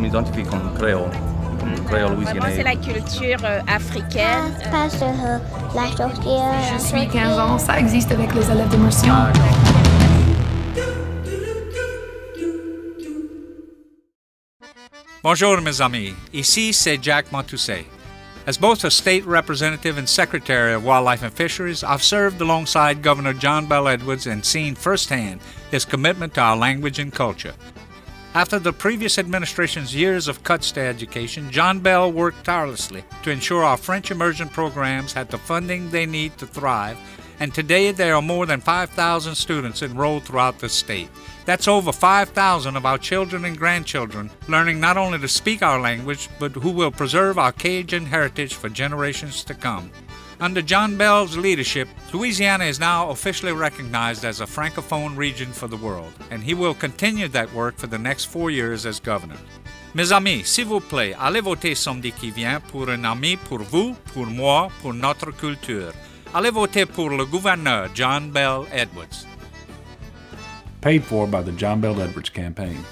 m'identifie comme créole, mm. Vraiment, c'est la culture euh, africaine. Ah, Parce euh, que la sorcière. Je suis 15 ans, ça existe avec les élèves d'immersion. Ah, Bonjour mes amis, ici c'est Jack Montoucet. As both a state representative and secretary of Wildlife and Fisheries, I've served alongside Governor John Bel Edwards and seen firsthand his commitment to our language and culture. After the previous administration's years of cuts to education, John Bel worked tirelessly to ensure our French immersion programs had the funding they need to thrive, and today there are more than 5,000 students enrolled throughout the state. That's over 5,000 of our children and grandchildren learning not only to speak our language, but who will preserve our Cajun heritage for generations to come. Under John Bel's leadership, Louisiana is now officially recognized as a francophone region for the world, and he will continue that work for the next four years as governor. Mes amis, s'il vous plaît, allez voter samedi qui vient pour un ami pour vous, pour moi, pour notre culture. Allez voter pour le gouverneur John Bel Edwards. Paid for by the John Bel Edwards campaign.